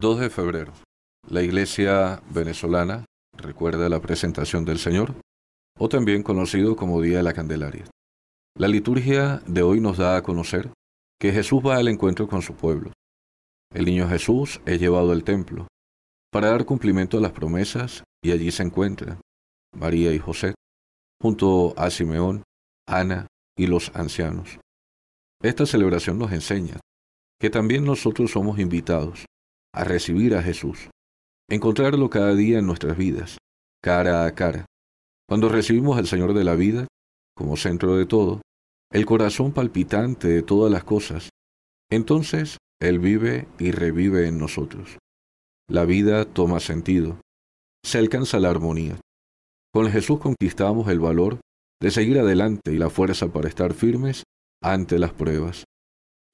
2 de febrero. La iglesia venezolana recuerda la presentación del Señor, o también conocido como Día de la Candelaria. La liturgia de hoy nos da a conocer que Jesús va al encuentro con su pueblo. El niño Jesús es llevado al templo para dar cumplimiento a las promesas y allí se encuentran María y José, junto a Simeón, Ana y los ancianos. Esta celebración nos enseña que también nosotros somos invitados a recibir a Jesús, encontrarlo cada día en nuestras vidas, cara a cara. Cuando recibimos al Señor de la vida, como centro de todo, el corazón palpitante de todas las cosas, entonces Él vive y revive en nosotros. La vida toma sentido, se alcanza la armonía. Con Jesús conquistamos el valor de seguir adelante y la fuerza para estar firmes ante las pruebas.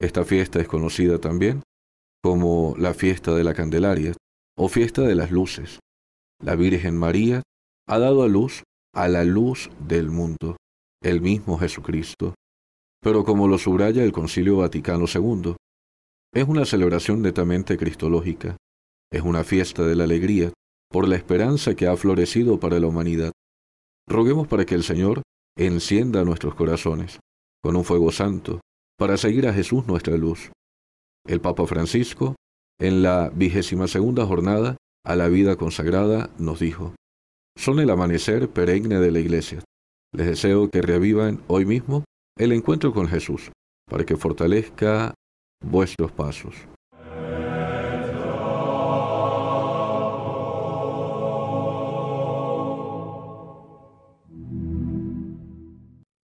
Esta fiesta es conocida también como la fiesta de la Candelaria o fiesta de las luces. La Virgen María ha dado a luz a la luz del mundo, el mismo Jesucristo. Pero como lo subraya el Concilio Vaticano II, es una celebración netamente cristológica, es una fiesta de la alegría por la esperanza que ha florecido para la humanidad. Roguemos para que el Señor encienda nuestros corazones con un fuego santo para seguir a Jesús nuestra luz. El Papa Francisco, en la vigésima segunda jornada a la vida consagrada, nos dijo, son el amanecer perenne de la Iglesia. Les deseo que reavivan hoy mismo el encuentro con Jesús, para que fortalezca vuestros pasos.